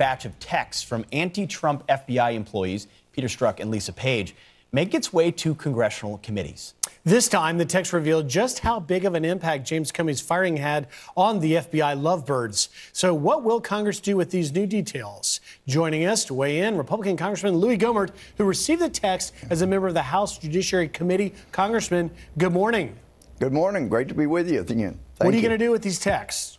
batch of texts from anti Trump FBI employees, Peter Strzok and Lisa Page, make its way to congressional committees. This time, the text revealed just how big of an impact James Comey's firing had on the FBI lovebirds. So, what will Congress do with these new details? Joining us to weigh in, Republican Congressman Louie Gohmert, who received the text as a member of the House Judiciary Committee. Congressman, good morning. Good morning. Great to be with you again. Thank what are you, you. going to do with these texts?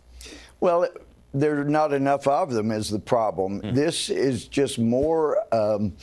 Well, there's not enough of them is the problem. Mm. This is just more um,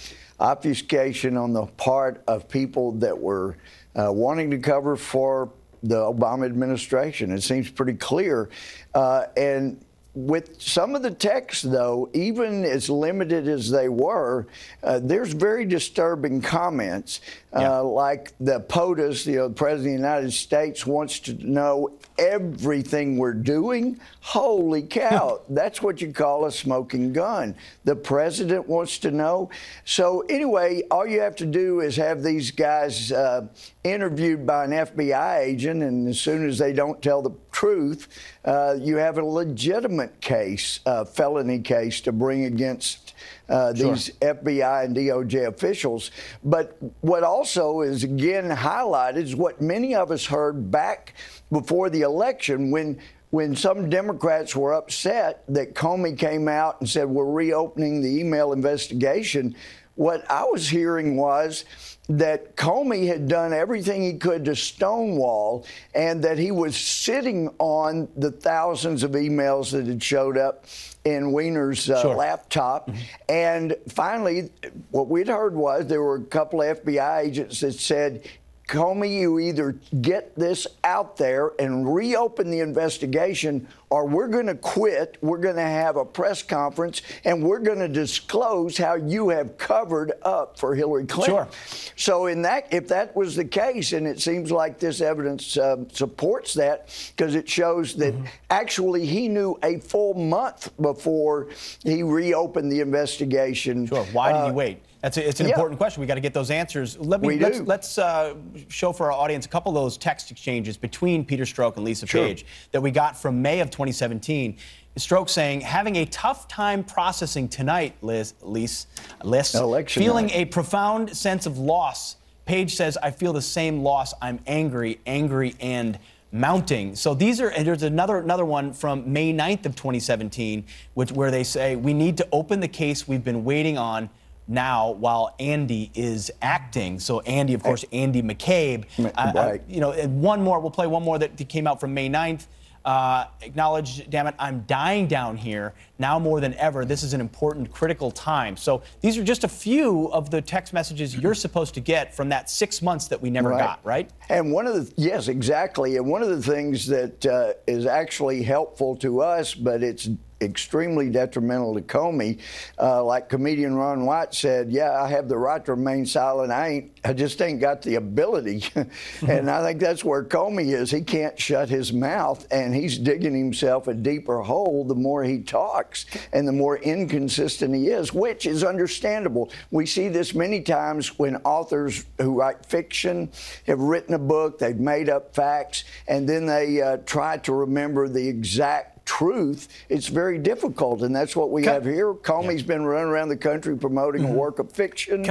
obfuscation on the part of people that were uh, wanting to cover for the Obama administration. It seems pretty clear. Uh, and with some of the texts, though, even as limited as they were, uh, there's very disturbing comments, uh, yeah. like the POTUS, you know, the President of the United States wants to know everything we're doing. Holy cow, that's what you call a smoking gun. The President wants to know. So, anyway, all you have to do is have these guys uh, interviewed by an FBI agent, and as soon as they don't tell the truth, uh, you have a legitimate case, a felony case to bring against uh, sure. these FBI and DOJ officials. But what also is again highlighted is what many of us heard back before the election when when some Democrats were upset that Comey came out and said we're reopening the email investigation. What I was hearing was that Comey had done everything he could to stonewall and that he was sitting on the thousands of emails that had showed up in Weiner's uh, sure. laptop. Mm-hmm. And finally, what we'd heard was there were a couple of FBI agents that said Comey, you either get this out there and reopen the investigation, or we're going to quit. We're going to have a press conference, and we're going to disclose how you have covered up for Hillary Clinton. Sure. So, in that, if that was the case, and it seems like this evidence uh, supports that, because it shows that mm-hmm. actually he knew a full month before he reopened the investigation. Sure. Why did uh, he wait? That's a, it's an yeah. important question. We got to get those answers. Let me we let's, let's uh, show for our audience a couple of those text exchanges between Peter Strzok and Lisa sure. Page that we got from May of 2017. Strzok saying, having a tough time processing tonight, Liz, Liz, Liz Election feeling night. a profound sense of loss. Page says, I feel the same loss. I'm angry, angry, and mounting. So these are, and there's another another one from May 9th of 2017, which where they say we need to open the case we've been waiting on now while Andy is acting. So Andy, of course, Andy McCabe. Uh, uh, right. you know, one more. We'll play one more that came out from May 9th. Uh, acknowledge, damn it, I'm dying down here now more than ever. This is an important, critical time. So these are just a few of the text messages you're supposed to get from that six months that we never right. got, right? And one of the yes, exactly. And one of the things that uh, is actually helpful to us, but it's extremely detrimental to Comey. Uh, like comedian Ron White said, "Yeah, I have the right to remain silent. I ain't. I just ain't got the ability." and I think that's where Comey is. He can't shut his mouth, and he's digging himself a deeper hole the more he talks and the more inconsistent he is, which is understandable. We see this many times when authors who write fiction have written a book, they've made up facts, and then they uh, try to remember the exact truth, it's very difficult. And that's what we have here. Comey's yeah. been running around the country promoting mm-hmm. a work of fiction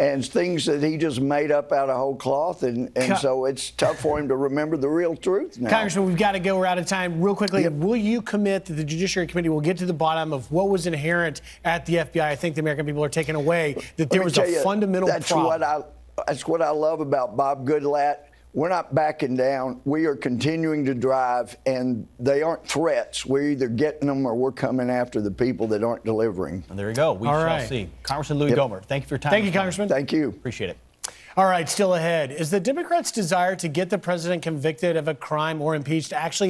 and things that he just made up out of whole cloth. And, and so it's tough for him to remember the real truth now. Congressman, we've got to go. We're out of time. Real quickly, yep. will you commit that the Judiciary Committee will get to the bottom of what was inherent at the FBI? I think the American people are taking away that there was a you, fundamental that's problem. What I, that's what I love about Bob Goodlatte we're not backing down. We are continuing to drive, and they aren't threats. We're either getting them or we're coming after the people that aren't delivering. And there you go. We All shall right. see. Congressman Louie yep. Gohmert, thank you for your time. Thank you, Congressman. Thank you. Appreciate it. All right, still ahead. Is the Democrats' desire to get the president convicted of a crime or impeached actually